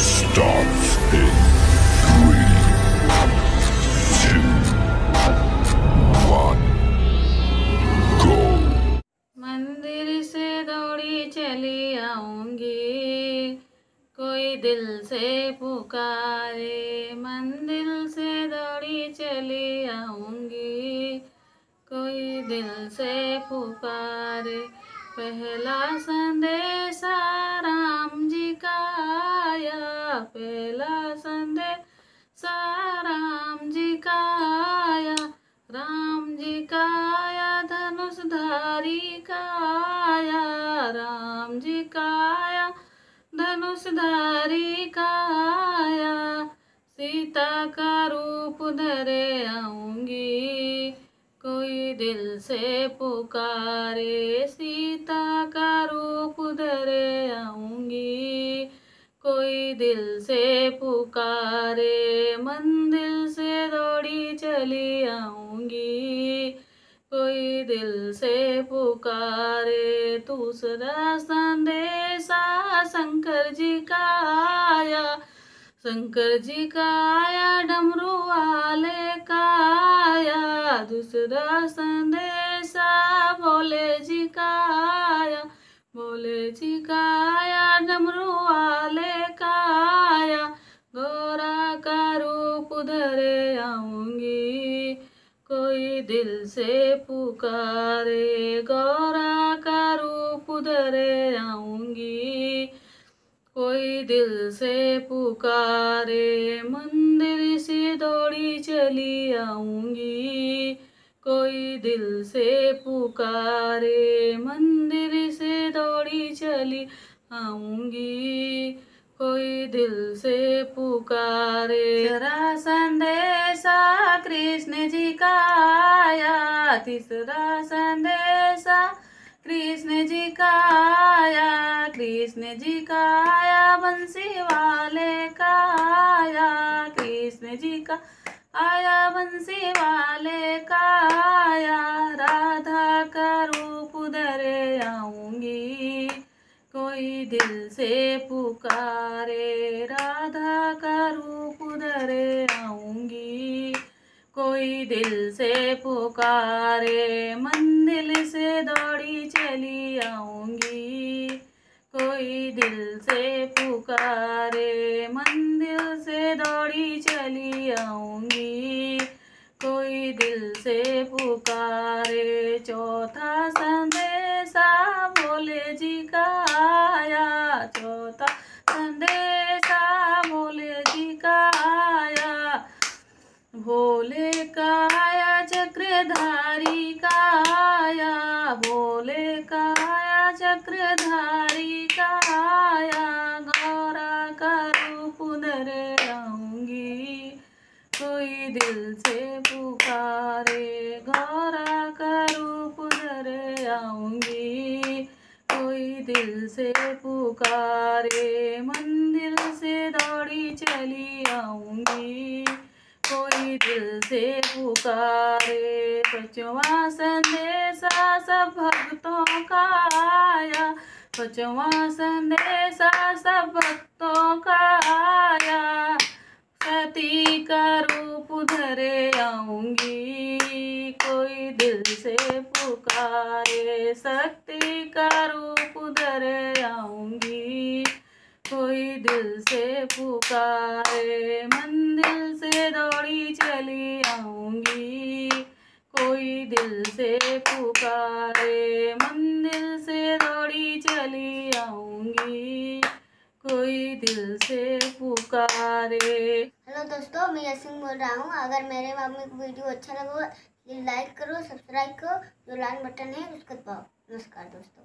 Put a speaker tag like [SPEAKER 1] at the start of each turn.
[SPEAKER 1] starts in three, two, one, go.
[SPEAKER 2] मंदिर से दौड़ी चली आऊँगी कोई दिल से पुकारे मंदिर से दौड़ी चली आऊँगी कोई दिल से पुकारे पहला संदेशा राम जी का आया। पहला संदेशा राम जी का आया। राम जी का आया धनुषधारी का आया। राम जी का आया धनुषधारी का आया। सीता का रूप धरे आऊँगी। दिल से पुकारे, सीता का रूप धरे आऊँगी। कोई दिल से पुकारे, मंदिर से दौड़ी चली आऊँगी। कोई दिल से पुकारे दूसरा संदेशा, शंकर जी का आया। शंकर जी का आया डमरू वाले का आया। दूसरा संदेशा भोले जी का आया। भोले जी का आया डमरू वाले का आया। गोरा का रूप धरे आऊँगी। कोई दिल से पुकारे, गौरा का रूप धरे आऊँगी। कोई दिल से पुकारे, मंदिर से दौड़ी चली आऊँगी। कोई दिल से पुकारे, मंदिर से दौड़ी चली आऊँगी। कोई दिल से पुकारे। जरा संदेशा कृष्ण जी का आया। तीसरा संदेशा कृष्ण जी का आया कृष्ण जी का आया बंसी वाले का आया कृष्ण जी का आया बंसी वाले का आया राधा का रूप धरे आऊँगी, कोई दिल से पुकारे। राधा का रूप धरे आऊँगी, कोई दिल से पुकारे। मंदिर से दौड़ी चली आऊँगी। कोई दिल से पुकारे मंदिर से दौड़ी चली आऊँगी। कोई दिल से पुकारे, चौथा संदेशा भोले जी का आया। चौथा संदेशा भोले जी का आया भोले का आया चक्रधारी का आया भोले काया चक्रधारी का आया गौरा का रूप धरे आऊँगी कोई दिल से पुकारे, गौरा का रूप धरे आऊँगी। कोई दिल से पुकारे, मंदिर से दौड़ी चली आऊँगी। कोई दिल से पुकारे पचवा संदेशा सब भक्तों का आया। पचवा संदेशा सब भक्तों का आया। सती का रूप धरे आऊँगी, कोई दिल से पुकारे शक्ति का रूप धरे आऊँगी। कोई दिल से पुकारे मंदिर से दौड़ी चली आऊँगी। कोई दिल से पुकारे मंदिर से दौड़ी चली आऊँगी। कोई दिल से पुकारे।
[SPEAKER 3] हेलो दोस्तों मैं यसिंग बोल रहा हूँ। अगर मेरे मम्मी को वीडियो अच्छा लगा प्लीज़ लाइक करो सब्सक्राइब करो जो लाल बटन है उसको दबाओ। नमस्कार दोस्तों।